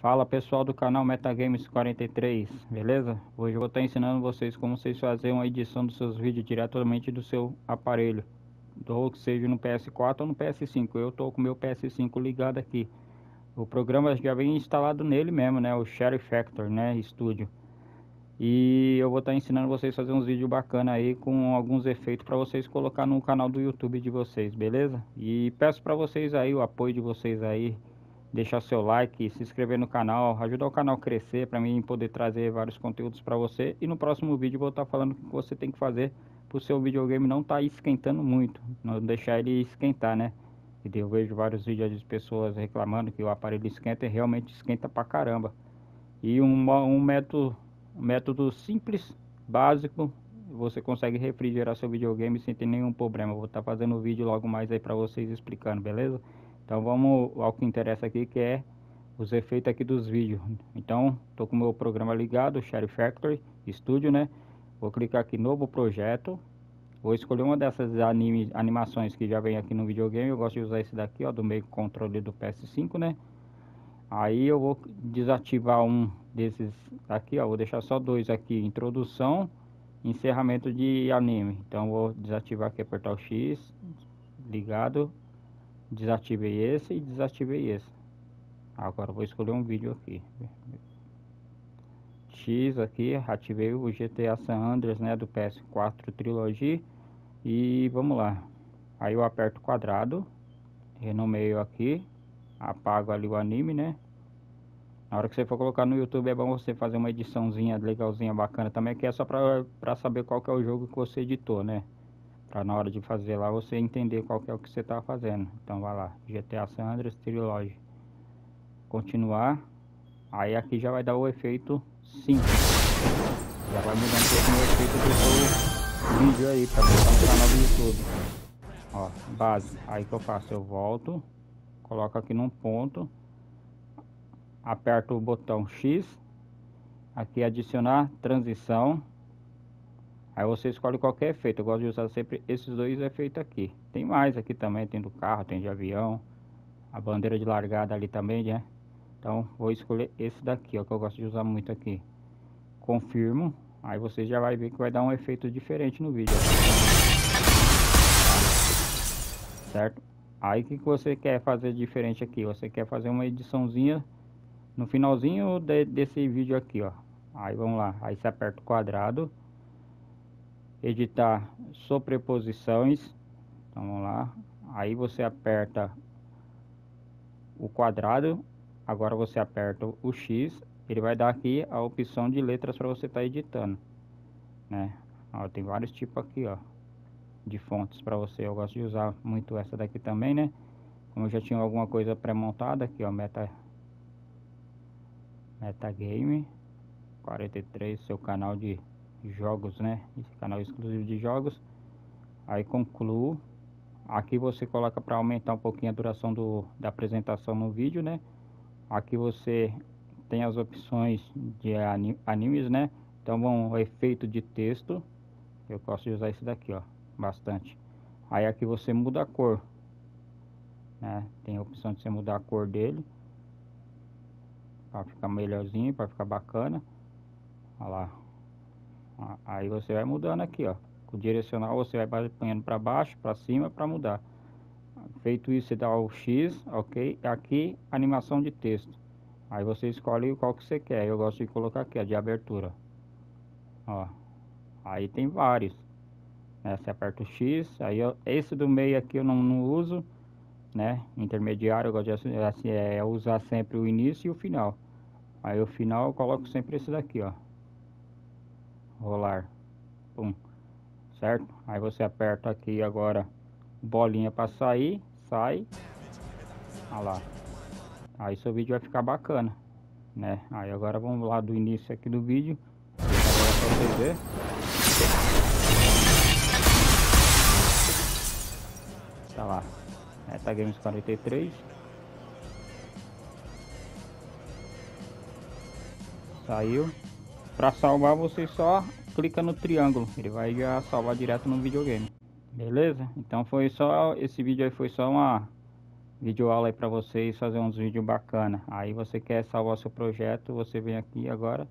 Fala pessoal do canal Metagames 43, beleza? Hoje eu vou estar ensinando vocês como vocês fazerem uma edição dos seus vídeos diretamente do seu aparelho ou seja no PS4 ou no PS5, eu estou com o meu PS5 ligado aqui o programa já vem instalado nele mesmo, né? O Share Factor, né? Studio e eu vou estar ensinando vocês a fazer uns vídeos bacana aí com alguns efeitos para vocês colocar no canal do YouTube de vocês, beleza? E peço para vocês aí o apoio de vocês aí deixar seu like, se inscrever no canal, ajudar o canal a crescer para mim poder trazer vários conteúdos para você. E no próximo vídeo vou estar falando o que você tem que fazer para o seu videogame não estar tá esquentando muito, não deixar ele esquentar, né? Eu vejo vários vídeos de pessoas reclamando que o aparelho esquenta e realmente esquenta pra caramba. E um, um método, método simples, básico, você consegue refrigerar seu videogame sem ter nenhum problema. Vou estar tá fazendo vídeo logo mais aí para vocês explicando, beleza? Então vamos ao que interessa aqui, que é os efeitos aqui dos vídeos. Então, estou com o meu programa ligado, Share Factory Studio, né? Vou clicar aqui novo projeto. Vou escolher uma dessas anime, animações que já vem aqui no videogame. Eu gosto de usar esse daqui, ó, do meio controle do PS5, né? Aí eu vou desativar um desses aqui, ó. Vou deixar só dois aqui, introdução, encerramento de anime. Então vou desativar aqui, apertar o X, ligado, desativei esse e desativei esse. Agora vou escolher um vídeo aqui. X aqui ativei o GTA San Andreas né do PS4 Trilogy. E vamos lá. Aí eu aperto quadrado renomeio aqui apago ali o anime né. Na hora que você for colocar no YouTube é bom você fazer uma ediçãozinha legalzinha bacana também que é só para saber qual que é o jogo que você editou né para na hora de fazer lá você entender qual que é o que você está fazendo. Então vai lá, GTA San Andreas Trilogy. Continuar. Aí aqui já vai dar o efeito simples. Já vai mudando um pouco o efeito do seu vídeo aí para botar no canal do YouTube. Ó, base. Aí que eu faço, eu volto, coloco aqui num ponto, aperto o botão X, aqui adicionar transição Aí você escolhe qualquer efeito. Eu gosto de usar sempre esses dois efeitos aqui. Tem mais aqui também, tem do carro, tem de avião. A bandeira de largada ali também, né? Então vou escolher esse daqui, ó, que eu gosto de usar muito aqui. Confirmo. Aí você já vai ver que vai dar um efeito diferente no vídeo. Certo? Aí o que, que você quer fazer diferente aqui? Você quer fazer uma ediçãozinha no finalzinho de, desse vídeo aqui, ó. Aí vamos lá. Aí você aperta o quadrado editar sobreposições. Então vamos lá. Aí você aperta o quadrado. Agora você aperta o X. Ele vai dar aqui a opção de letras para você estar tá editando né? Ó, tem vários tipos aqui ó de fontes para você. Eu gosto de usar muito essa daqui também né? Como eu já tinha alguma coisa pré-montada aqui ó meta metagame 43 seu canal de jogos, né? Esse canal exclusivo de jogos. Aí concluo. Aqui você coloca para aumentar um pouquinho a duração do, da apresentação no vídeo, né? Aqui você tem as opções de animes, né? Então o efeito de texto. Eu gosto de usar esse daqui, ó, bastante. Aí aqui você muda a cor, né? Tem a opção de você mudar a cor dele para ficar melhorzinho, para ficar bacana. Olha lá, Aí você vai mudando aqui, ó. Com o direcional você vai apanhando para baixo, para cima, para mudar. Feito isso, você dá o X, ok? Aqui, animação de texto. Aí você escolhe qual que você quer. Eu gosto de colocar aqui, a de abertura. Ó. Aí tem vários. Né? Você aperta o X. Aí eu, esse do meio aqui eu não, não uso. Né? Intermediário, eu gosto de assim, é, usar sempre o início e o final. Aí o final eu coloco sempre esse daqui, ó rolar. Pum. certo? Aí você aperta aqui agora bolinha para sair sai. Olha lá. Aí seu vídeo vai ficar bacana né? Aí agora vamos lá do início aqui do vídeo. Agora para vocês ver. Tá lá. Meta Games 43 saiu para salvar você só clica no triângulo, ele vai já salvar direto no videogame. Beleza? Então foi só esse vídeo aí foi só uma vídeo aula aí para vocês fazer uns vídeos bacana. Aí você quer salvar seu projeto, você vem aqui agora